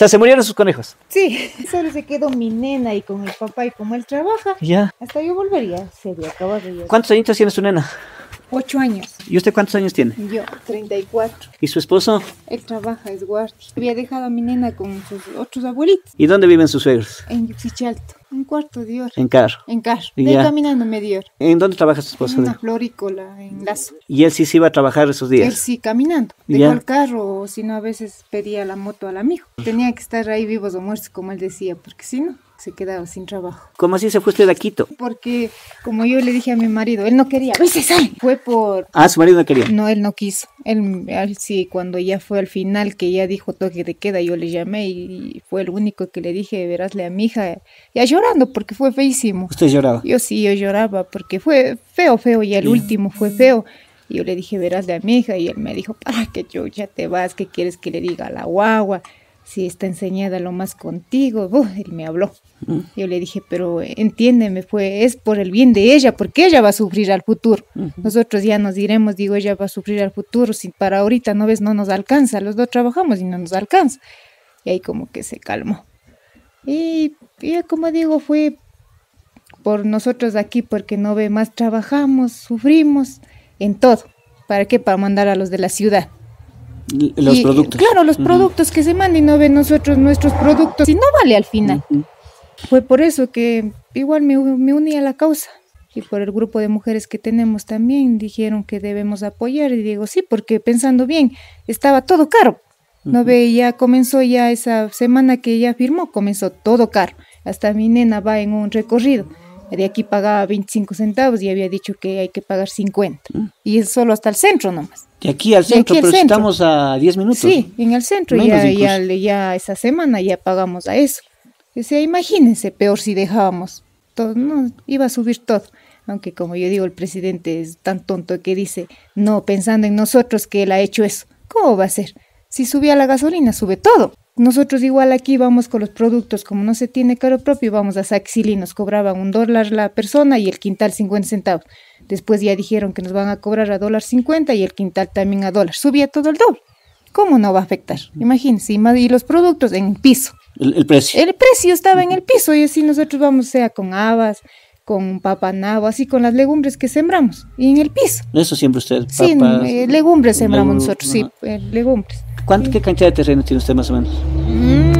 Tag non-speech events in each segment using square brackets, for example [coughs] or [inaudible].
sea, se murieron sus conejos. Sí, [laughs] solo se quedó mi nena y con el papá y como él trabaja, Ya. hasta yo volvería, sería acabado. ¿Cuántos añitos tiene su nena? Ocho años. ¿Y usted cuántos años tiene? Yo, 34. ¿Y su esposo? Él trabaja, es guardia. Había dejado a mi nena con sus otros abuelitos ¿Y dónde viven sus suegros? en Yuxichalto, un cuarto de hora. En carro. En carro, de caminando media hora. ¿En dónde trabaja su En esposo? una florícola en Lazo. Y él sí se iba a trabajar esos Él días. sí, caminando. Dejó el carro o si no, a veces pedía la moto al amigo. Tenía que estar ahí vivos o muertos, como él decía, porque si no, se quedaba sin trabajo. ¿Cómo así se fue usted a Quito? Porque, como yo le dije a mi marido, él no quería. ¡Ay, se sale! Fue por... Ah, su marido no quería. No, él no quiso. Él, él sí, cuando ya fue al final, que ya dijo toque de queda, yo le llamé y fue el único que le dije, verásle a mi hija, ya llorando, porque fue feísimo. Usted lloraba. Yo sí, yo lloraba porque fue feo, feo, y el último fue feo. Y yo le dije, verás de a mi hija, y él me dijo, para que yo ya te vas, ¿qué quieres que le diga a la guagua? Si está enseñada lo más contigo. Uf, él me habló. Yo le dije, pero entiéndeme, fue, es por el bien de ella, porque ella va a sufrir al futuro. Nosotros ya nos diremos, digo, ella va a sufrir al futuro, si para ahorita no ves, no nos alcanza, los dos trabajamos y no nos alcanza. Y ahí como que se calmó. Y, y como digo, fue por nosotros aquí, porque no ve más, trabajamos, sufrimos en todo. ¿Para qué? Para mandar a los de la ciudad. Los Y, productos. Claro, los productos que se mandan y no ven nosotros nuestros productos y no vale al final. Fue por eso que igual me, me uní a la causa. Y por el grupo de mujeres que tenemos también dijeron que debemos apoyar. Y digo, sí, porque pensando bien, estaba todo caro. No ve, ya comenzó ya esa semana que ya firmó, comenzó todo caro. Hasta mi nena va en un recorrido. De aquí pagaba 25 centavos y había dicho que hay que pagar 50. Y es solo hasta el centro nomás. De aquí al aquí centro, pero centro. estamos a 10 minutos. Sí, en el centro ya, ya, ya esa semana ya pagamos a eso. O sea, imagínense, peor si dejábamos todo, no, iba a subir todo. Aunque como yo digo, el presidente es tan tonto que dice, no, pensando en nosotros que él ha hecho eso. ¿Cómo va a ser? Si subía la gasolina, sube todo. Nosotros igual aquí vamos con los productos, como no se tiene caro propio, vamos a Saxili, nos cobraban un dólar la persona y el quintal 50 centavos. Después ya dijeron que nos van a cobrar a dólar 50 y el quintal también a dólar. Subía todo el doble. ¿Cómo no va a afectar? Imagínense, y los productos en el piso. El, el precio. El precio estaba en el piso y así nosotros vamos, sea con habas, con papanabo, así con las legumbres que sembramos, y en el piso. Eso siempre usted. Sí, eh, legumbres sembramos nosotros, sí, eh, legumbres. ¿Cuánto, ¿Qué cantidad de terreno tiene usted más o menos? Mm,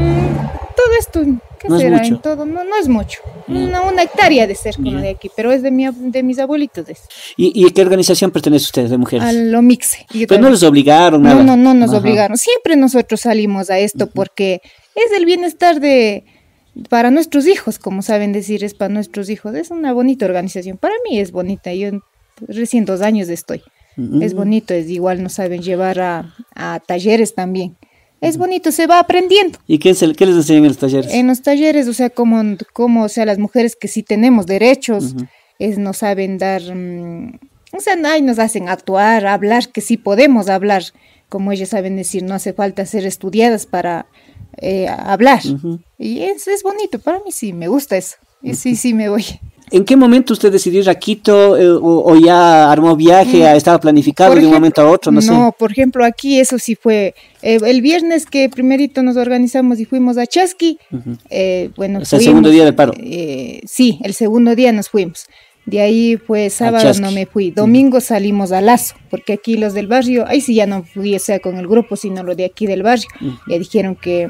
todo esto, ¿qué No es será? En todo, no, no es mucho. Ya. Una, una hectárea de cerca Ya. de aquí, pero es de, mi, de mis abuelitos. de- ¿Y, y a qué organización pertenece usted de mujeres? a lo mixe. Pero no les obligaron nada. No, no, no nos Ajá. obligaron. Siempre nosotros salimos a esto porque es el bienestar de para nuestros hijos, como saben decir, es para nuestros hijos. Es una bonita organización. Para mí es bonita. Yo en- recién dos años estoy. Es bonito, es igual nos saben llevar a, a talleres también. Es bonito, se va aprendiendo. ¿Y qué, se- qué les enseñan en los talleres? En los talleres, o sea, como, como o sea, las mujeres que sí tenemos derechos, es, nos saben dar, mm, o sea, ay, nos hacen actuar, hablar, que sí podemos hablar, como ellas saben decir, no hace falta ser estudiadas para eh, hablar. Y es, es bonito, para mí sí, me gusta eso. Y sí, sí, me voy. ¿En qué momento usted decidió ir a Quito eh, o, o ya armó viaje, ah, estaba planificado Mm. Por de un momento a otro? No, sé. por ejemplo, aquí eso sí fue eh, el viernes que primerito nos organizamos y fuimos a Chasqui. eh, bueno, O sea, el segundo fuimos, día del paro. eh, sí, el segundo día nos fuimos. De ahí fue sábado, no me fui. Domingo salimos a Lazo, porque aquí los del barrio, ahí sí ya no fui, o sea, con el grupo, sino lo de aquí del barrio. Ya dijeron que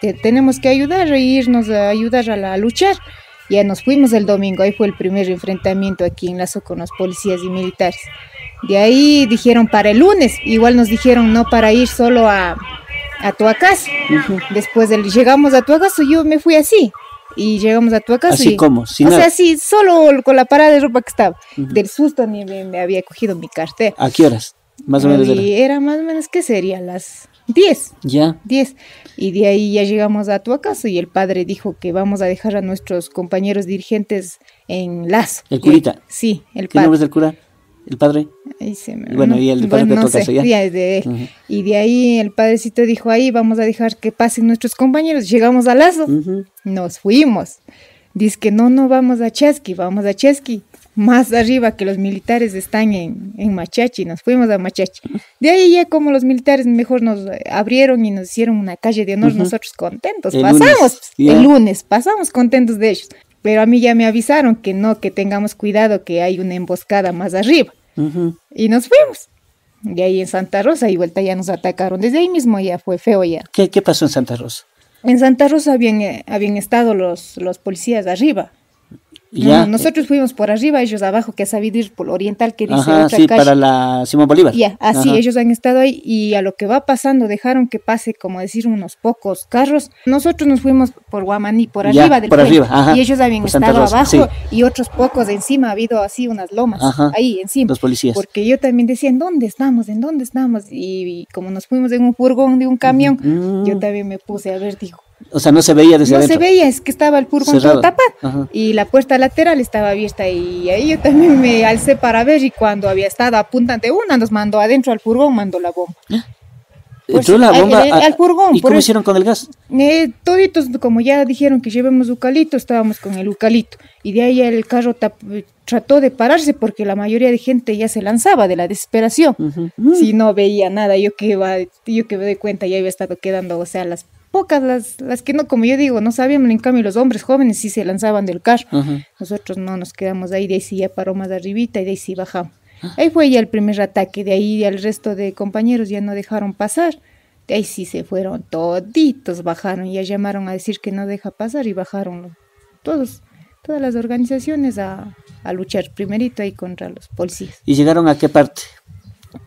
te- tenemos que ayudar e irnos a ayudar a, la- a luchar. Ya nos fuimos el domingo, ahí fue el primer enfrentamiento aquí en Lazo con los policías y militares. De ahí dijeron para el lunes, igual nos dijeron no para ir solo a, a Tuacaso. Después del, llegamos a Tuacaso, yo me fui así. Y llegamos a Tuacaso. Así y, como, sin o nada. sea, sí, solo con la parada de ropa que estaba. Del susto ni me, me había cogido mi cartera. ¿A qué horas? Más o menos. Y era. era más o menos, ¿qué sería? Las 10. Ya. 10. Y de ahí ya llegamos a Tuacaso y el padre dijo que vamos a dejar a nuestros compañeros dirigentes en Lazo. ¿El curita? Sí, el ¿Qué nombre es padre. del cura? ¿El padre? Ahí se me- bueno, no, y el padre de no sé, ¿ya? es de él. Ujú. Y de ahí el padrecito dijo, ahí vamos a dejar que pasen nuestros compañeros. Llegamos a Lazo, Ujú. nos fuimos. Dice que no, no vamos a Chesky, vamos a Chesky. Más arriba que los militares están en, en Machachi, nos fuimos a Machachi. De ahí ya como los militares mejor nos abrieron y nos hicieron una calle de honor, nosotros contentos, pasamos el lunes, pasamos contentos de ellos. Pero a mí ya me avisaron que no, que tengamos cuidado, que hay una emboscada más arriba. Y nos fuimos. Y ahí en Santa Rosa y vuelta ya nos atacaron. Desde ahí mismo ya fue feo ya. ¿Qué, qué pasó en Santa Rosa? En Santa Rosa habían, eh, habían estado los, los policías de arriba nosotros fuimos por arriba, ellos abajo, que ha sabido ir por oriental, que dice Ajá, sí, para la Simón Bolívar. Ya, así, ellos han estado ahí y a lo que va pasando dejaron que pase, como decir, unos pocos carros. Nosotros nos fuimos por Guamaní, por arriba del por arriba, y ellos habían estado abajo y otros pocos encima, ha habido así unas lomas, ahí encima. Los policías. Porque yo también decía, ¿en dónde estamos? ¿En dónde estamos? Y, como nos fuimos en un furgón de un camión, yo también me puse a ver, digo, o sea, no se veía desde adentro. No se veía, es que estaba el furgón todo tapado. Y la puerta lateral estaba abierta y ahí yo también me alcé para ver y cuando había estado a punta de una nos mandó adentro al furgón, mandó la bomba. ¿Ah? Pues, la bomba al, furgón. ¿Y cómo hicieron con el gas? Eh, toditos, como ya dijeron que llevemos eucalipto, estábamos con el eucalipto. Y de ahí el carro trató de pararse porque la mayoría de gente ya se lanzaba de la desesperación. Si no veía nada, yo que iba, yo que me doy cuenta ya había estado quedando, o sea, las pocas las, las que no, como yo digo, no sabíamos, en cambio los hombres jóvenes sí se lanzaban del carro. Nosotros no nos quedamos ahí, de ahí sí ya paró más arribita y de ahí sí bajamos. Ah. Ahí fue ya el primer ataque, de ahí el resto de compañeros ya no dejaron pasar. De ahí sí se fueron toditos, bajaron, ya llamaron a decir que no deja pasar y bajaron todos, todas las organizaciones a, a luchar primerito ahí contra los policías. ¿Y llegaron a qué parte?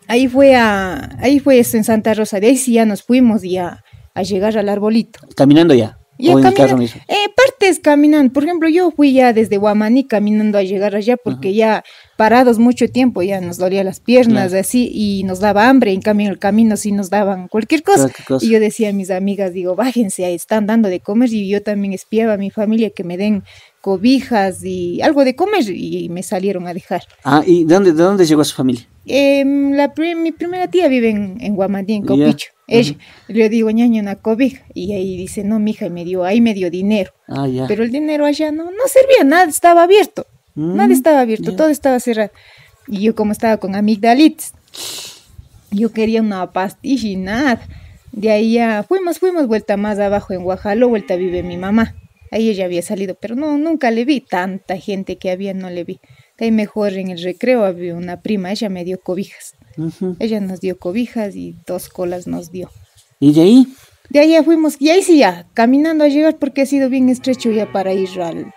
Ahí fue a, ahí fue en Santa Rosa, de ahí sí ya nos fuimos ya a llegar al arbolito. ¿Caminando ya? Ya ¿O en Eh, partes caminando. Por ejemplo, yo fui ya desde Guamaní caminando a llegar allá porque ya parados mucho tiempo ya nos dolía las piernas así y nos daba hambre. En cambio, en el camino sí nos daban cualquier cosa. Y yo decía a mis amigas, digo, bájense, ahí están dando de comer. Y yo también espiaba a mi familia que me den cobijas y algo de comer y me salieron a dejar. Ah, ¿y de dónde, de dónde llegó su familia? Eh, la, mi primera tía vive en, en Guamaní, en Copicho. Ella, le digo, ñaña, una cobija. Y ahí dice, no, mija, y me dio, ahí me dio dinero. Ah. Pero el dinero allá no, no servía, nada estaba abierto. Mm, nada estaba abierto, todo estaba cerrado. Y yo como estaba con amigdalitis, yo quería una pastilla y nada. De ahí ya fuimos, fuimos vuelta más abajo en Oaxaca, vuelta vive mi mamá. Ahí ella había salido, pero no, nunca le vi tanta gente que había, no le vi. De ahí mejor en el recreo había una prima, ella me dio cobijas. Ella nos dio cobijas y dos colas nos dio. ¿Y de ahí? De ahí ya fuimos, y ahí sí ya, caminando a llegar porque ha sido bien estrecho ya para ir al,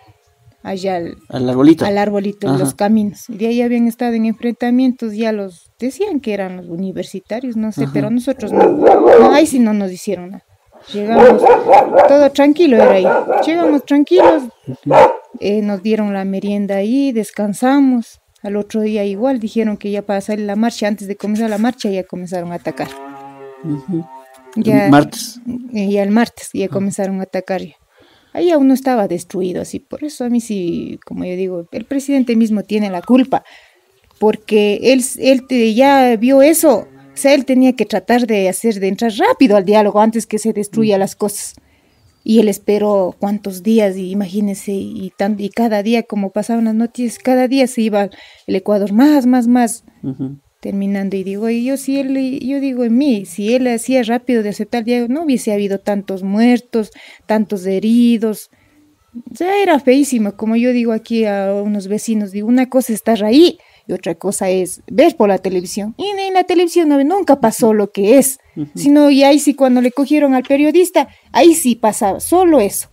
allá al, al arbolito. Al arbolito, los caminos. De ahí habían estado en enfrentamientos, ya los decían que eran los universitarios, no sé, pero nosotros no, no, ahí sí no nos hicieron nada. Llegamos, todo tranquilo era ahí. Llegamos tranquilos, eh, nos dieron la merienda ahí, descansamos. Al otro día igual dijeron que ya para salir la marcha, antes de comenzar la marcha ya comenzaron a atacar. ya, el martes. Y el martes ya comenzaron a atacar. Ahí aún no estaba destruido así. Por eso a mí sí, como yo digo, el presidente mismo tiene la culpa. Porque él, él ya vio eso. O sea, él tenía que tratar de hacer, de entrar rápido al diálogo antes que se destruya las cosas. Y él esperó cuántos días, y imagínense, y, tan, y cada día, como pasaban las noticias, cada día se iba el Ecuador más, más, más, terminando. Y digo, y yo si él, yo digo en mí, si él hacía rápido de aceptar, ya no hubiese habido tantos muertos, tantos heridos. O sea, era feísimo, como yo digo aquí a unos vecinos, digo, una cosa es estar ahí y otra cosa es ver por la televisión. Y en la televisión no, nunca pasó lo que es, sino y ahí sí cuando le cogieron al periodista, ahí sí pasaba, solo eso.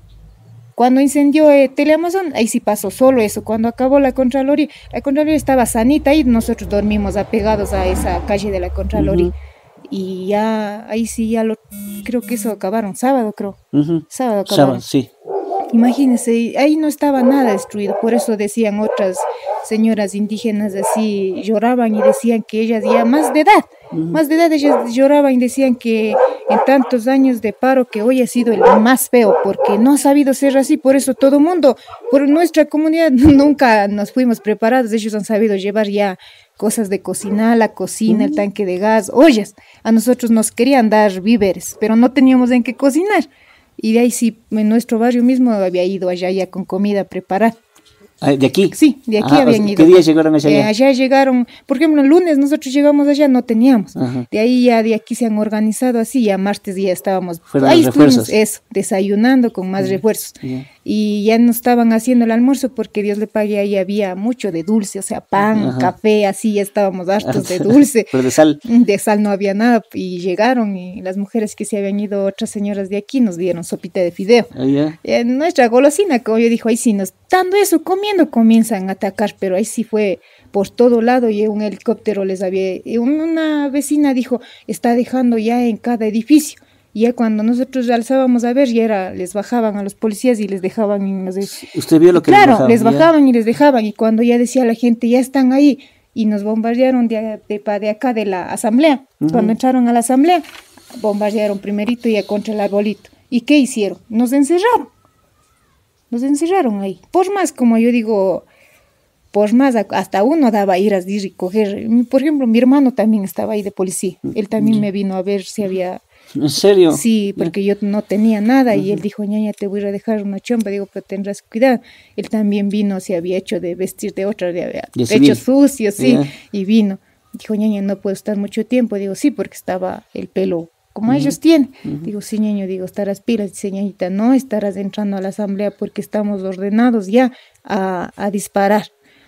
Cuando incendió eh, Teleamazon, ahí sí pasó solo eso. Cuando acabó la Contraloría, la Contraloría estaba sanita y nosotros dormimos apegados a esa calle de la Contraloría. Y ya, ahí sí, ya lo, creo que eso acabaron, sábado creo. Sábado acabaron. Sábado, sí. Imagínense, ahí no estaba nada destruido, por eso decían otras señoras indígenas así, lloraban y decían que ellas ya más de edad, más de edad ellas lloraban y decían que en tantos años de paro que hoy ha sido el más feo, porque no ha sabido ser así, por eso todo mundo, por nuestra comunidad [laughs] nunca nos fuimos preparados, ellos han sabido llevar ya cosas de cocinar, la cocina, el tanque de gas, ollas, a nosotros nos querían dar víveres, pero no teníamos en qué cocinar. Y de ahí sí, en nuestro barrio mismo había ido allá ya con comida preparada. Ah, ¿De aquí? Sí, de aquí Ah, habían ido. ¿Qué día llegaron allá? Eh, allá llegaron, por ejemplo, el lunes nosotros llegamos allá, no teníamos. Ajá. De ahí ya de aquí se han organizado así, ya martes ya estábamos Fueron ahí estuvimos, eso, desayunando con más refuerzos. Y ya no estaban haciendo el almuerzo porque Dios le pague, ahí había mucho de dulce, o sea, pan, café, así ya estábamos hartos de [laughs] dulce. Pero de sal. [laughs] De sal no había nada y llegaron y las mujeres que se habían ido, otras señoras de aquí, nos dieron sopita de fideo. Ah, ya. Eh, nuestra golosina, como yo dijo, ahí sí, nos dando eso, comiendo, comienzan a atacar, pero ahí sí fue por todo lado y un helicóptero les había, una vecina dijo, está dejando ya en cada edificio. Y ya cuando nosotros alzábamos a ver, ya era, les bajaban a los policías y les dejaban en los... ¿Usted vio lo que claro, les ya. bajaban y les dejaban. Y cuando ya decía la gente, ya están ahí, y nos bombardearon de, de, de acá de la asamblea. Cuando entraron a la asamblea, bombardearon primerito ya contra el arbolito. ¿Y qué hicieron? Nos encerraron. Nos encerraron ahí. Por más, como yo digo, por más, a- hasta uno daba iras de ir y coger. Por ejemplo, mi hermano también estaba ahí de policía. Él también me vino a ver si había ¿En serio? Sí, porque yo no tenía nada y él dijo, ñaña, te voy a ir a dejar una chompa. Digo, pero tendrás cuidado. Él también vino, se había hecho de vestir de otra, de, había De hecho sucio, sí, y vino. Dijo, ñaña, no puedo estar mucho tiempo. Digo, sí, porque estaba el pelo como ellos tienen. Digo, sí, ñaño, digo, estarás pilas. Dice, ñañita, no estarás entrando a la asamblea porque estamos ordenados ya a, a disparar.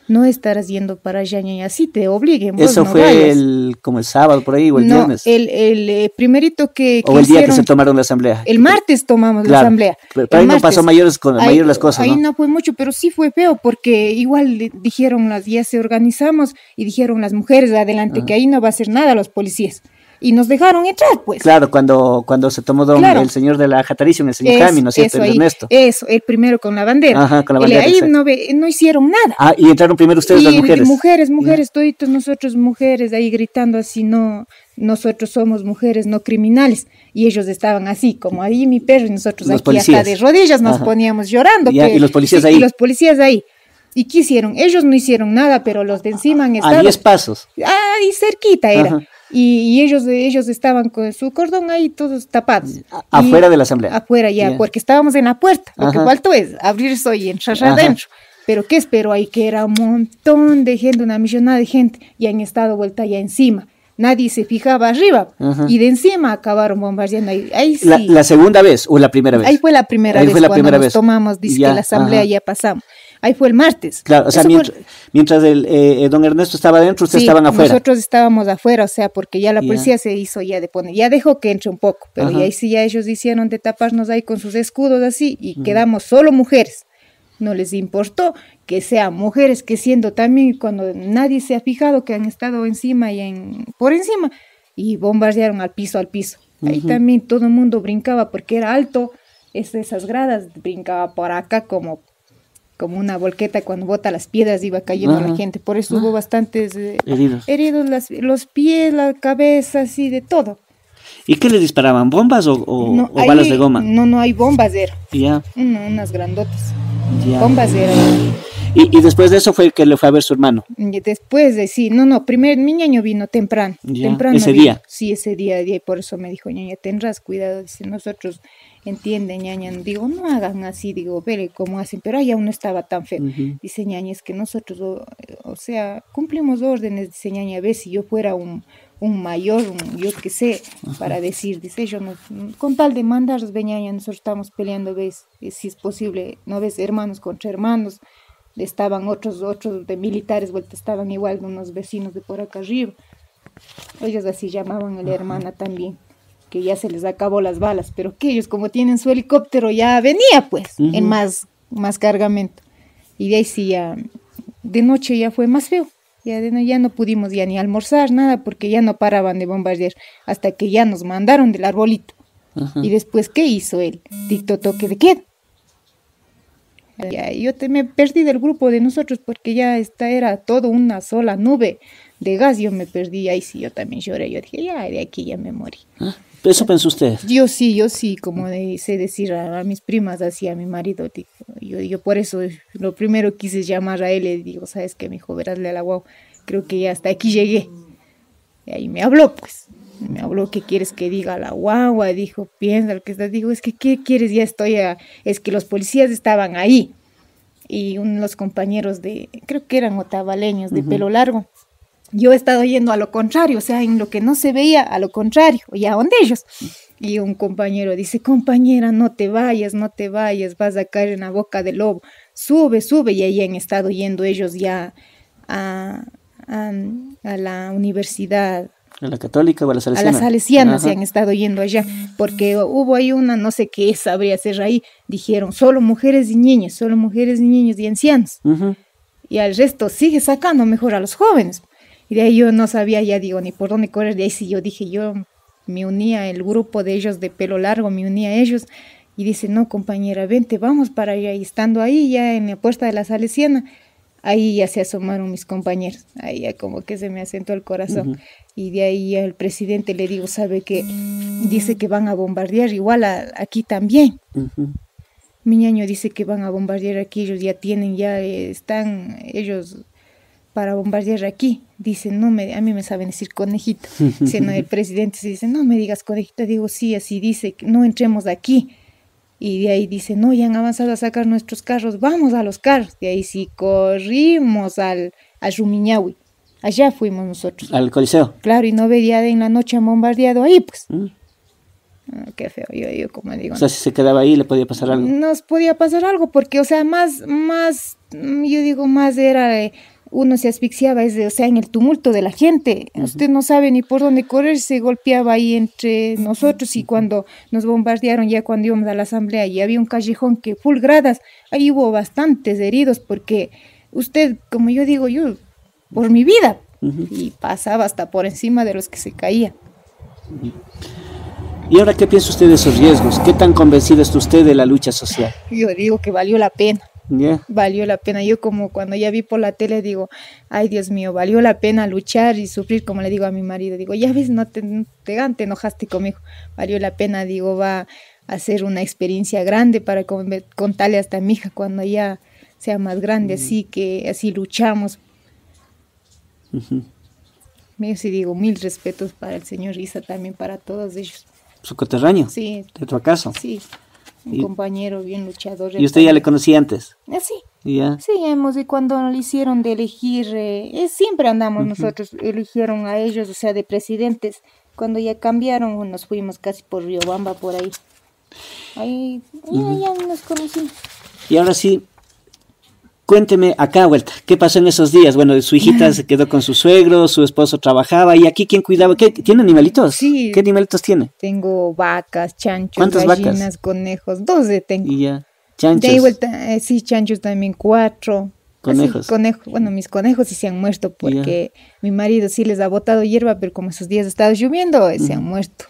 No estarás yendo para allá, ñaña, así te obliguen. Eso no fue vayas". el, como el sábado por ahí o el no, viernes. el, el eh, primerito que, o el día que hicieron- se tomaron la asamblea. el martes tomamos la Claro, asamblea. pero- pero ahí no martes. pasó mayores con- Ahí- las cosas, Ahí ¿no? ¿no? fue mucho, pero sí fue feo porque igual le dijeron las ya se organizamos y dijeron las mujeres de adelante que ahí no va a hacer nada los policías y nos dejaron entrar, pues. Claro, cuando, cuando se tomó don, Claro. el señor de la Jataricio, el señor Jami, ¿no es cierto? eso El ahí, Ernesto. Eso, el primero con la bandera. Ajá, con la El- bandera, Ahí exacto. no, no hicieron nada. Ah, y entraron primero ustedes las Y mujeres. Mujeres, mujeres, toditos nosotros mujeres ahí gritando así, no, nosotros somos mujeres no criminales. Y ellos estaban así, como ahí mi perro y nosotros Los aquí policías. hasta de rodillas nos Ajá. poníamos llorando. Ya, que- y los policías sí, ahí. Y los policías ahí. ¿Y qué hicieron? Ellos no hicieron nada, pero los de encima han estado. A 10 pasos. Ahí cerquita era. Ajá. Y, y ellos, ellos estaban con su cordón ahí todos tapados. A- Y- afuera de la asamblea. Afuera ya, Ya. porque estábamos en la puerta. Lo que Ajá. faltó es abrir eso y entrar Ajá. adentro. Pero ¿qué espero ahí? Que era un montón de gente, una millonada de gente, y han estado vuelta allá encima. Nadie se fijaba arriba. Ajá. Y de encima acabaron bombardeando ahí. Ahí sí. La, la segunda vez o la primera vez. ahí fue la primera Ahí vez fue la cuando primera nos vez. tomamos, dice Ya, que la asamblea ya pasamos. Ahí fue el martes. Claro, o sea, Eso fue- mientras, mientras el, eh, eh, don Ernesto estaba adentro, ustedes Sí, estaban afuera. Nosotros estábamos afuera, o sea, porque ya la policía se hizo ya de poner, ya dejó que entre un poco, pero Ajá. ya ahí sí ya ellos hicieron de taparnos ahí con sus escudos así y quedamos solo mujeres. No les importó que sean mujeres, que siendo también cuando nadie se ha fijado que han estado encima y en por encima y bombardearon al piso al piso. Ahí también todo el mundo brincaba porque era alto, es de esas gradas, brincaba por acá como como una volqueta cuando bota las piedras iba cayendo Ajá. la gente. Por eso hubo bastantes eh, Heridos. heridos las- los pies, la cabeza, así de todo. ¿Y qué les disparaban? ¿Bombas o, o- no, o balas de goma? No, no hay bombas, era. Ya, No, unas grandotas. ya. Bombas era. Y, y después de eso fue que le fue a ver su hermano. Después de sí, no, no, primero mi ñaño vino temprano. Ya, temprano ese vino. día. Sí, ese día, y por eso me dijo, ñaña, tendrás cuidado. Dice, nosotros entienden, ñaña. Digo, no hagan así, digo, vele cómo hacen, pero ahí aún no estaba tan feo. Dice ñaña, es que nosotros, o, o sea, cumplimos órdenes, dice ñaña, ve si yo fuera un, un mayor, un- yo qué sé, para decir, dice, yo no, con tal de mandarlos, ve ñaña, nosotros estamos peleando, ves, si es posible, no ves, hermanos contra hermanos, estaban otros, otros de militares, vuelta, estaban igual unos vecinos de por acá arriba, ellos así llamaban a la hermana también, que ya se les acabó las balas, pero que ellos como tienen su helicóptero ya venía pues, en más, más cargamento. Y de ahí sí ya, de noche ya fue más feo. Ya, de no, ya no pudimos ya ni almorzar, nada, porque ya no paraban de bombardear, hasta que ya nos mandaron del arbolito. Y después, ¿qué hizo él? Dictó toque de queda. Ya, yo te, me perdí del grupo de nosotros porque ya esta era todo una sola nube de gas. Yo me perdí, ahí sí, yo también lloré. Yo dije, ya, de aquí ya me morí. Ah, Eso pensó usted. Yo sí, yo sí, como de- sé decir a, a mis primas, así a mi marido, digo, yo, yo por eso lo primero quise llamar a él y digo, sabes que mi hijo, verásle a la guau, creo que ya hasta aquí llegué. Y ahí me habló, pues, me habló, ¿qué quieres que diga la guagua? Dijo, piensa lo que estás, digo, es que, ¿qué quieres? Ya estoy, a- es que los policías estaban ahí. y unos compañeros de, creo que eran otavaleños, de pelo largo. Yo he estado yendo a lo contrario, o sea, en lo que no se veía, a lo contrario, y a donde ellos. Y un compañero dice, compañera, no te vayas, no te vayas, vas a caer en la boca del lobo. Sube, sube. Y ahí han estado yendo ellos ya a, a, la universidad. ¿A la católica o a la salesiana? A la salesiana se han estado yendo allá, porque hubo ahí una, no sé qué sabría ser ahí, dijeron, solo mujeres y niños, solo mujeres y niños y ancianos. Y al resto sigue sacando mejor a los jóvenes. Y de ahí yo no sabía, ya digo, ni por dónde correr. De ahí sí yo dije, yo me unía el grupo de ellos de pelo largo, me unía a ellos y dice, no compañera, vente, vamos para allá. Y estando ahí ya en la puerta de la salesiana, ahí ya se asomaron mis compañeros, ahí ya como que se me asentó el corazón. Y de ahí el presidente le digo, ¿sabe que Dice que van a bombardear igual aquí también. Mi ñaño dice que van a bombardear aquí, ellos ya tienen, ya están ellos para bombardear aquí. Dice, no me, a mí me saben decir conejito. [laughs] Sino el presidente se dice, no me digas conejito. Digo, sí, así dice, no entremos aquí. Y de ahí dice, no, ya han avanzado a sacar nuestros carros, vamos a los carros. De ahí sí corrimos al, al Rumiñahui. Allá fuimos nosotros. ¿Al Coliseo? Claro, y no veía en la noche han bombardeado ahí, pues. Mm. Ah, qué feo, yo, yo como digo. O sea, si se quedaba ahí, le podía pasar algo. Nos podía pasar algo, porque, o sea, más, más, yo digo, más era uno se asfixiaba, es o sea, en el tumulto de la gente. Usted no sabe ni por dónde correr, se golpeaba ahí entre nosotros y cuando nos bombardearon, ya cuando íbamos a la asamblea, y había un callejón que full gradas, ahí hubo bastantes heridos porque usted, como yo digo, yo, por mi vida, y pasaba hasta por encima de los que se caían. ¿Y ahora qué piensa usted de esos riesgos? ¿Qué tan convencido está usted de la lucha social? Yo digo que valió la pena Valió la pena. Yo como cuando ya vi por la tele digo, ay Dios mío, valió la pena luchar y sufrir, como le digo a mi marido. Digo, ya ves, no te, te, enojaste conmigo. Valió la pena, digo, va a ser una experiencia grande para contarle hasta a mi hija cuando ya sea más grande, así que así luchamos. Yo sí digo, mil respetos para el señor Isa, también para todos ellos. ¿Su coterráneo? Sí. ¿De tu acaso? Sí un compañero bien luchador. ¿Y usted ya le conocía antes? Eh, sí. ¿Ya? Sí, hemos, y cuando le hicieron de elegir, eh, siempre andamos nosotros, eligieron a ellos, o sea, de presidentes. Cuando ya cambiaron, nos fuimos casi por Riobamba, por ahí. Ahí, ya nos conocimos. Y ahora sí, Cuénteme acá, vuelta, ¿qué pasó en esos días? Bueno, su hijita [laughs] se quedó con su suegro, su esposo trabajaba, y aquí quién cuidaba, ¿Qué, ¿tiene animalitos? Sí. ¿Qué animalitos tiene? Tengo vacas, chanchos, gallinas, conejos, doce tengo. Y ya, chanchos. De vuelta, eh, sí, chanchos también cuatro. Conejos. conejos. Bueno, mis conejos sí se han muerto porque mi marido sí les ha botado hierba, pero como esos días ha estado lloviendo, eh, se han muerto.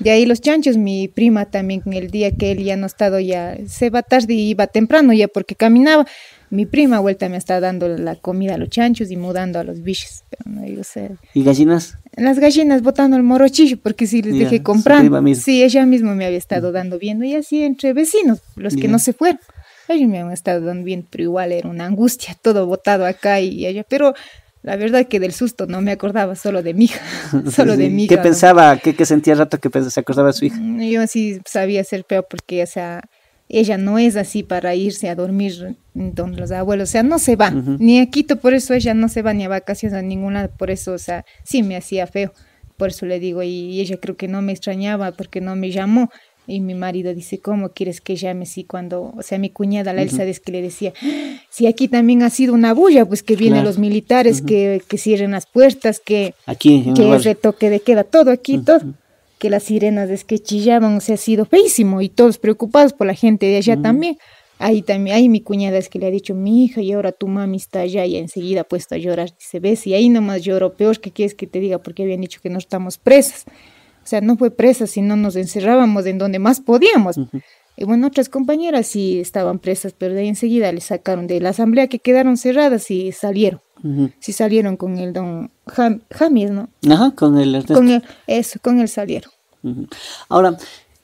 De ahí los chanchos, mi prima también, el día que él ya no ha estado ya, se va tarde y iba temprano ya porque caminaba mi prima vuelta me está dando la comida a los chanchos y mudando a los bichos. Pero no, yo sé. ¿Y gallinas? Las gallinas botando el morochillo porque si les dejé comprando. Sí, ella misma me había estado dando viendo y así entre vecinos, los que no se fueron. Ellos me han estado dando bien, pero igual era una angustia, todo botado acá y allá. Pero la verdad que del susto no me acordaba solo de mi hija, [laughs] solo de mi hija. ¿Qué pensaba, qué, qué sentía rato que se acordaba de su hija? Mm, yo sí sabía ser peor porque, o sea, ella no es así para irse a dormir donde los abuelos, o sea, no se va, ni a Quito, por eso ella no se va ni a vacaciones a ninguna, por eso, o sea, sí me hacía feo, por eso le digo, y ella creo que no me extrañaba porque no me llamó, y mi marido dice, ¿cómo quieres que llame? Si cuando, o sea, mi cuñada, la Elsa, es que le decía, si aquí también ha sido una bulla, pues que vienen los militares, que, que cierren las puertas, que, aquí, que retoque de queda, todo aquí, todo que las sirenas es que chillaban, o sea, ha sido feísimo y todos preocupados por la gente de allá también. Ahí también, ahí mi cuñada es que le ha dicho, mi hija, y ahora tu mami está allá y enseguida ha puesto a llorar. Dice, ves, y ahí nomás lloró, peor que quieres que te diga, porque habían dicho que no estamos presas. O sea, no fue presa, sino nos encerrábamos en donde más podíamos. Y bueno, otras compañeras sí estaban presas, pero de ahí enseguida les sacaron de la asamblea que quedaron cerradas y salieron. Sí salieron con el don James, ¿no? Ajá, con el Con el, eso, con él salieron. Ahora,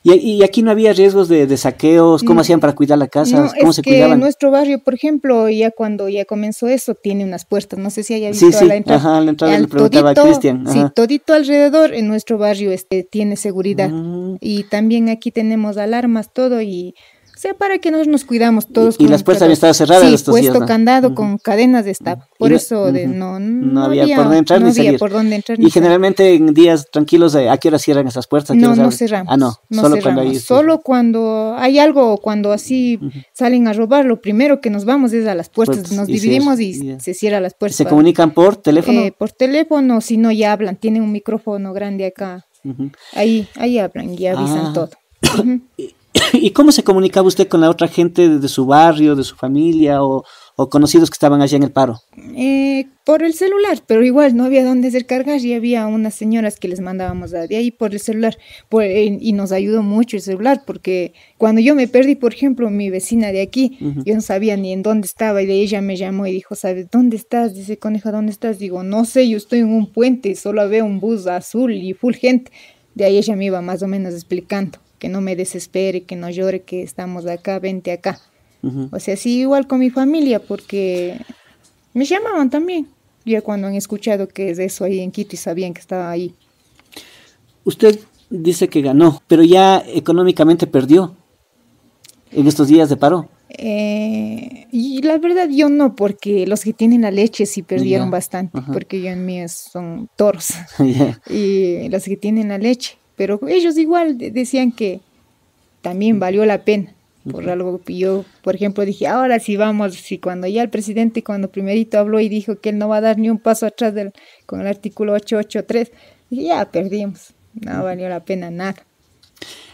¿y, aquí no había riesgos de, saqueos? ¿Cómo hacían para cuidar la casa? No, ¿Cómo es que nuestro barrio, por ejemplo, ya cuando ya comenzó eso, tiene unas puertas. No sé si haya visto la entrada. Ajá, la entrada le preguntaba a Cristian. Sí, todito alrededor en nuestro barrio este, tiene seguridad. Mm. Y también aquí tenemos alarmas, todo y O sea, para que nos, nos cuidamos todos. Y, las puertas habían estado cerradas sí, estos puesto días, ¿no? candado con cadenas de estaba. Por no, eso de, no, no, había, por dónde entrar no ni había por dónde entrar. y generalmente en días tranquilos, ¿a qué hora cierran esas puertas? No, no cerramos. Ah, no, solo cerramos. cuando hay... Solo cuando hay algo o cuando así uh -huh. salen a robar, lo primero que nos vamos es a las puertas. puertas nos y dividimos y yeah. se cierra las puertas. ¿Se comunican por teléfono? Eh, por teléfono, si no ya hablan, tienen un micrófono grande acá. Ahí, ahí hablan y avisan ah. todo. [coughs] [coughs] ¿Y cómo se comunicaba usted con la otra gente de su barrio, de su familia o, o conocidos que estaban allá en el paro? Eh, por el celular, pero igual no había dónde hacer cargas y había unas señoras que les mandábamos de ahí por el celular por, eh, y nos ayudó mucho el celular porque cuando yo me perdí, por ejemplo, mi vecina de aquí, uh -huh. yo no sabía ni en dónde estaba y de ella me llamó y dijo, ¿sabes dónde estás? Dice, coneja, ¿dónde estás? Digo, no sé, yo estoy en un puente, solo veo un bus azul y full gente. De ahí ella me iba más o menos explicando que no me desespere, que no llore, que estamos acá, vente acá. Uh -huh. O sea, sí, igual con mi familia, porque me llamaban también, ya cuando han escuchado que es eso ahí en Quito y sabían que estaba ahí. Usted dice que ganó, pero ya económicamente perdió en estos días de paro. Eh, y la verdad yo no, porque los que tienen la leche sí perdieron yeah. bastante, uh -huh. porque yo en míos son toros. [laughs] yeah. Y los que tienen la leche pero ellos igual decían que también valió la pena por algo que yo, por ejemplo, dije, ahora sí vamos, y cuando ya el presidente, cuando primerito habló y dijo que él no va a dar ni un paso atrás del, con el artículo 883, dije, ya perdimos, no valió la pena nada.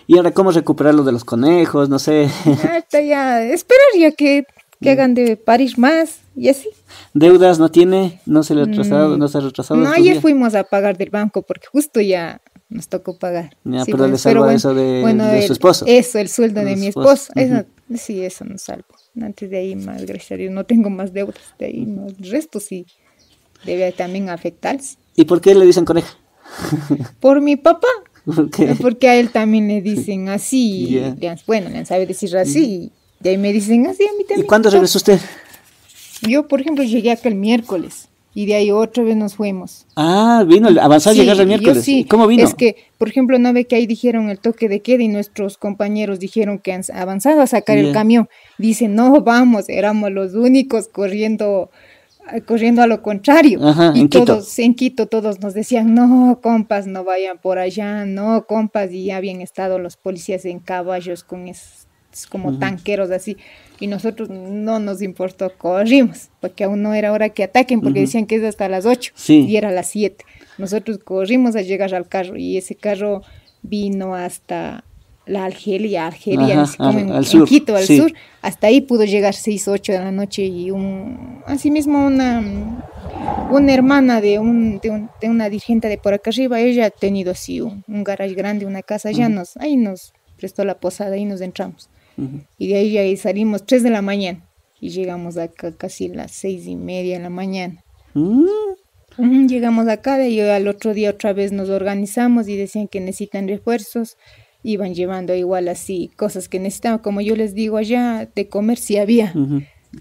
¿Y ahora cómo recuperar lo de los conejos? No sé. Hasta ya, esperar ya que, que hagan de París más y así. ¿Deudas no tiene? ¿No se le ha retrasado? ¿No se ha retrasado? No, ayer fuimos a pagar del banco porque justo ya nos tocó pagar. Ya, sí, pero le salva bueno, eso de, bueno, de, su esposo. Eso, el sueldo de, de mi esposo. Uh -huh. eso, sí, eso nos salvo. Antes de ahí, más, gracias a Dios, no tengo más deudas. De ahí, no, el resto sí debe también afectarse. ¿Y por qué le dicen coneja? [laughs] Por mi papá. ¿Por qué? Porque a él también le dicen así. Yeah. Le, bueno, le sabe decir así. Y ahí me dicen así a mí también. ¿Y cuándo regresó usted? Yo, por ejemplo, llegué acá el miércoles y de ahí otra vez nos fuimos. Ah, vino, avanzar sí, llegar el miércoles. Sí, ¿Cómo vino? Es que, por ejemplo, no ve que ahí dijeron el toque de queda y nuestros compañeros dijeron que han avanzado a sacar yeah. el camión. Dicen, no, vamos, éramos los únicos corriendo corriendo a lo contrario. Ajá, y en todos Quito. en Quito todos nos decían, no, compas, no vayan por allá, no, compas, y ya habían estado los policías en caballos con esos como uh -huh. tanqueros así y nosotros no nos importó, corrimos, porque aún no era hora que ataquen, porque uh -huh. decían que es hasta las 8 sí. y era las 7. Nosotros corrimos a llegar al carro y ese carro vino hasta la Argelia, Argelia, Ajá, como al, en, al en, sur, Quito, al sí. sur, hasta ahí pudo llegar 6, 8 de la noche y un, asimismo una, una hermana de, un, de, un, de una dirigente de por acá arriba, ella ha tenido así un, un garage grande, una casa, ya uh -huh. nos, ahí nos prestó la posada, ahí nos entramos. Uh -huh. Y de ahí, ahí salimos 3 de la mañana y llegamos acá casi las seis y media de la mañana. Uh -huh. Uh -huh, llegamos acá y al otro día otra vez nos organizamos y decían que necesitan refuerzos. Iban llevando igual así cosas que necesitaban, como yo les digo allá, de comer sí había.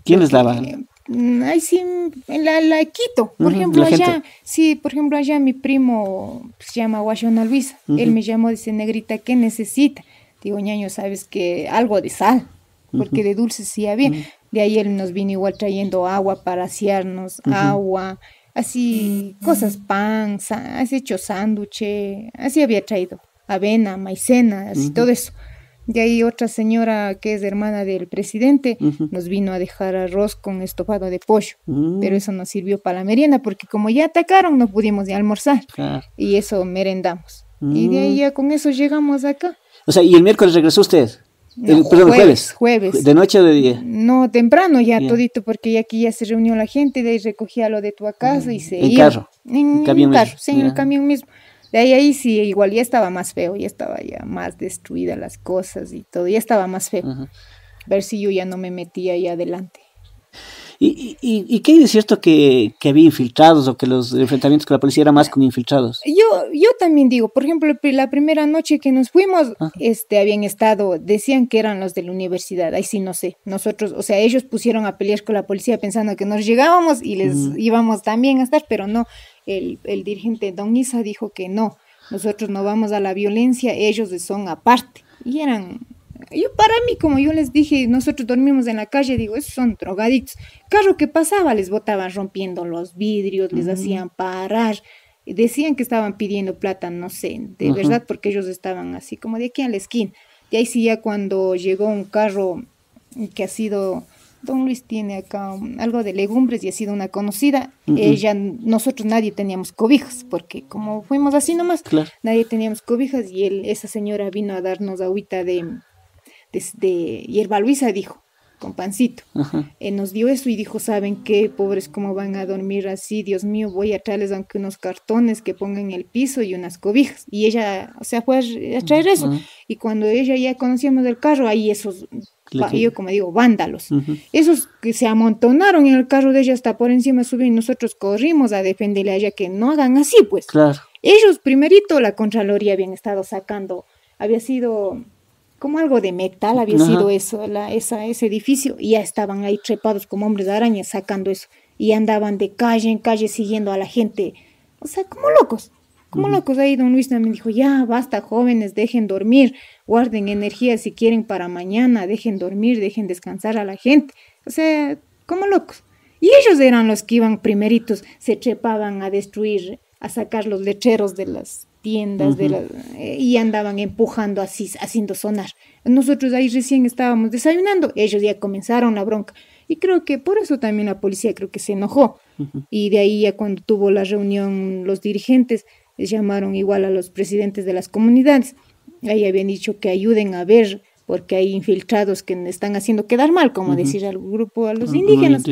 ¿Quién les daba? Mm, Ay, sí, en la, la Quito, por ejemplo, allá, sí, por ejemplo, allá mi primo se llama Guashona Luisa, él me llamó, dice, negrita, ¿qué necesita? Digo, ñaño, sabes que algo de sal, porque uh -huh. de dulces sí había. Uh -huh. De ahí él nos vino igual trayendo agua para asearnos, uh -huh. agua, así cosas, pan, así hecho sándwich, así había traído, avena, maicena, así todo eso. De ahí otra señora que es hermana del presidente nos vino a dejar arroz con estofado de pollo, pero eso nos sirvió para la merienda porque como ya atacaron no pudimos ni almorzar y eso merendamos. Y de ahí ya con eso llegamos acá. O sea, ¿y el miércoles regresó usted? No, el, perdón, jueves, jueves. ¿De noche o de día? No, temprano ya yeah. todito, porque ya aquí ya se reunió la gente, de ahí recogía lo de tu casa y se ¿En iba. carro? En, ¿En camión carro, mismo? sí, en el camión mismo. De ahí, ahí sí, igual ya estaba más feo, ya estaba ya más destruida las cosas y todo, ya estaba más feo. Uh -huh. Ver si yo ya no me metía ahí adelante. ¿Y, y, y qué es cierto que, que, había infiltrados o que los enfrentamientos con la policía eran más con infiltrados? Yo, yo también digo, por ejemplo, la primera noche que nos fuimos, ah. este, habían estado, decían que eran los de la universidad, ahí sí no sé, nosotros, o sea, ellos pusieron a pelear con la policía pensando que nos llegábamos y les mm. íbamos también a estar, pero no, el, el dirigente Don Isa dijo que no, nosotros no vamos a la violencia, ellos son aparte, y eran yo para mí, como yo les dije, nosotros dormimos en la calle, digo, esos son drogaditos. Carro que pasaba, les botaban rompiendo los vidrios, les hacían parar. Decían que estaban pidiendo plata, no sé, de verdad, porque ellos estaban así como de aquí a la esquina. Y ahí sí ya cuando llegó un carro que ha sido Don Luis tiene acá algo de legumbres y ha sido una conocida. Ella, nosotros nadie teníamos cobijas, porque como fuimos así nomás, nadie teníamos cobijas y él, esa señora vino a darnos agüita de, de, hierba luisa, dijo, con pancito. Él nos dio eso y dijo, ¿saben qué? Pobres, ¿cómo van a dormir así? Dios mío, voy a traerles aunque unos cartones que pongan en el piso y unas cobijas. Y ella, o sea, fue a traer eso. Y cuando ella ya conocíamos el carro, ahí esos yo como digo, vándalos. Esos que se amontonaron en el carro de ella hasta por encima subir y nosotros corrimos a defenderle a ella que no hagan así, pues. Claro. Ellos primerito la Contraloría habían estado sacando, había sido como algo de metal, había sido eso, la, esa, ese edificio, y ya estaban ahí trepados como hombres de araña sacando eso, y andaban de calle en calle siguiendo a la gente, o sea, como locos. Como locos ahí, don Luis también dijo, ya, basta, jóvenes, dejen dormir, guarden energía si quieren para mañana, dejen dormir, dejen descansar a la gente. O sea, como locos. Y ellos eran los que iban primeritos, se trepaban a destruir, a sacar los lecheros de las tiendas de eh, y andaban empujando así, haciendo sonar. Nosotros ahí recién estábamos desayunando, ellos ya comenzaron la bronca. Y creo que por eso también la policía creo que se enojó. Y de ahí ya cuando tuvo la reunión los dirigentes, llamaron igual a los presidentes de las comunidades. Ahí habían dicho que ayuden a ver, porque hay infiltrados que están haciendo quedar mal, como decir al grupo, a los indígenas.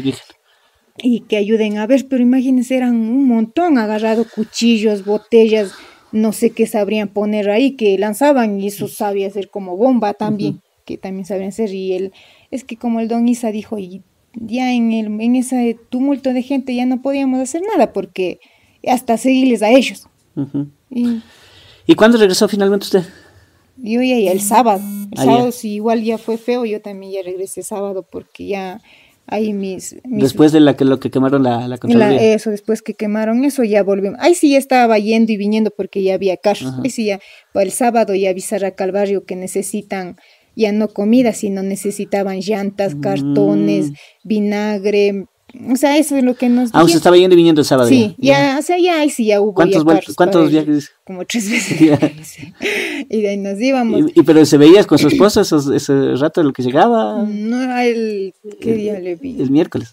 Y que ayuden a ver, pero imagínense, eran un montón, agarrado cuchillos, botellas, no sé qué sabrían poner ahí, que lanzaban y eso sabía ser como bomba también, que también sabían ser. Y él, es que como el don Isa dijo, y ya en, el, en ese tumulto de gente ya no podíamos hacer nada, porque hasta seguirles a ellos y, cuándo regresó finalmente usted? Yo ya, el sábado. El ah, sábado si igual ya fue feo, yo también ya regresé sábado porque ya mis, Después de la que, lo que quemaron la, la, Eso, después que quemaron eso ya volvimos. Ahí sí ya estaba yendo y viniendo porque ya había carros. Ahí sí ya, el sábado ya avisar acá al barrio que necesitan ya no comida, sino necesitaban llantas, cartones, mm. vinagre, o sea, eso es lo que nos. Ah, usted estaba yendo y viniendo el sábado. Sí, ya, o sea, ya, sí, ya hubo. ¿Cuántos, ¿cuántos viajes? Como tres veces. [laughs] y de ahí nos íbamos. ¿Y, pero se veías con su esposa ese rato lo que llegaba? No, el. ¿Qué día le vi? El miércoles.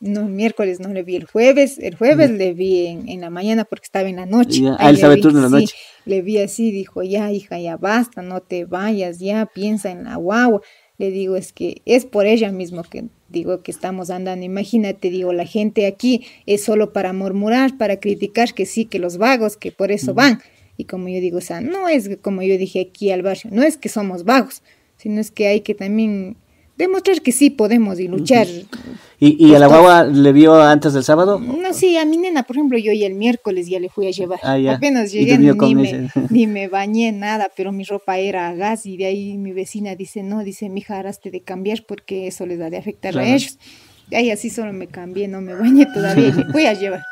No, el miércoles no le vi, el jueves, el jueves le vi en, en, la mañana porque estaba en la noche. ah, él estaba turno en la noche. le vi así, dijo, ya hija, ya basta, no te vayas, ya piensa en la guagua. Le digo, es que es por ella mismo que digo que estamos andando. Imagínate, digo, la gente aquí es solo para murmurar, para criticar que sí, que los vagos, que por eso van. Y como yo digo, o sea, no es como yo dije aquí al barrio, no es que somos vagos, sino es que hay que también demostrar que sí podemos y luchar. ¿Y, a la guagua le vio antes del sábado? No, sí, a mi nena, por ejemplo, yo ya el miércoles ya le fui a llevar. Ah, Apenas llegué, ni me, [laughs] ni me, bañé, nada, pero mi ropa era a gas y de ahí mi vecina dice, no, dice, mi hija, haraste de cambiar porque eso les da de afectar a ellos. De ahí así solo me cambié, no me bañé todavía y [laughs] le fui a llevar.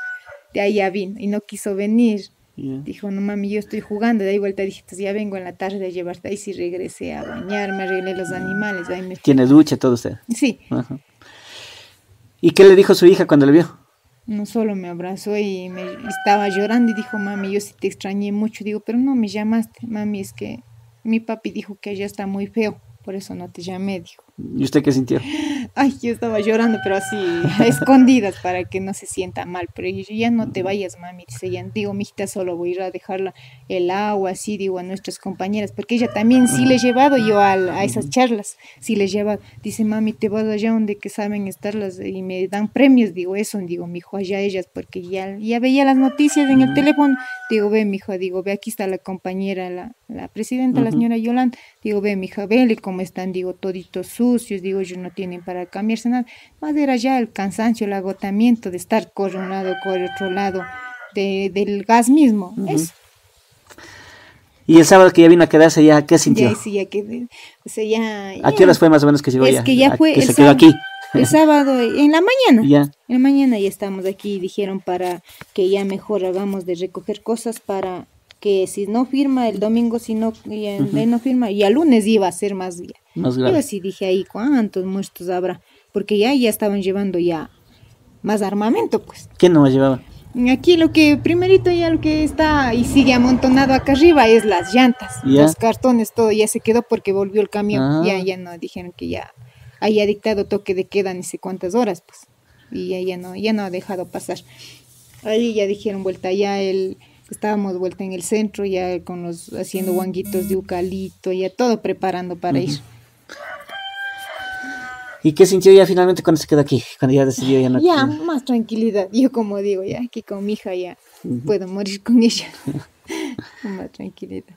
De ahí ya vino y no quiso venir. Dijo, no mami, yo estoy jugando. De ahí vuelta dije, ya vengo en la tarde a llevarte. Ahí sí regresé a bañarme, arreglé los animales. Ahí me ¿Tiene ducha todo usted? Sí. ¿Y qué le dijo su hija cuando le vio? No solo me abrazó y me estaba llorando y dijo, mami, yo sí te extrañé mucho. Digo, pero no me llamaste, mami, es que mi papi dijo que ella está muy feo, por eso no te llamé, dijo. ¿Y usted qué sintió? Ay, yo estaba llorando, pero así, escondidas para que no se sienta mal. Pero yo, ya no te vayas, mami. Dice, ya, digo, mijita, solo voy a ir a dejarla el agua, así, digo, a nuestras compañeras. Porque ella también sí le he llevado yo a, a esas charlas. Sí le lleva, dice, mami, te vas allá donde que saben estarlas y me dan premios. Digo, eso, digo, mi hijo, allá ellas, porque ya, ya veía las noticias en el teléfono. Digo, ve, mi hijo, digo, ve, aquí está la compañera, la, la presidenta, la señora Yolanda. Digo, ve, mi hija, vele cómo están, digo, toditos sucios, digo, ellos no tienen para cambiarse nada. Más era ya el cansancio, el agotamiento de estar corre un lado, otro lado, de, del gas mismo. Eso. Y el sábado que ya vino a quedarse, ¿ya qué sintió? Ya, sí, ya que, o sea, ya, ¿A qué horas fue más o menos que llegó es ya? que ya fue que se quedó aquí. El sábado, en la mañana. Ya. En la mañana ya estamos aquí y dijeron para que ya mejor hagamos de recoger cosas para que si no firma el domingo, si no, y no firma, y al lunes iba a ser más día. Más grave. Yo sí dije ahí, ¿cuántos muertos habrá? Porque ya, ya estaban llevando ya más armamento, pues. ¿Qué no llevaba? Aquí lo que primerito ya lo que está y sigue amontonado acá arriba es las llantas, los cartones, todo ya se quedó porque volvió el camión, ya, ah. ya no, dijeron que ya haya dictado toque de queda ni sé cuántas horas, pues, y ya, ya no, ya no ha dejado pasar. Ahí ya dijeron vuelta, ya el, estábamos vuelta en el centro, ya con los, haciendo guanguitos de eucalipto, ya todo preparando para ir. ¿Y qué sintió ya finalmente cuando se quedó aquí? Cuando ya decidió ya no. Ya, más tranquilidad. Yo como digo, ya aquí con mi hija ya puedo morir con ella. [laughs] más tranquilidad.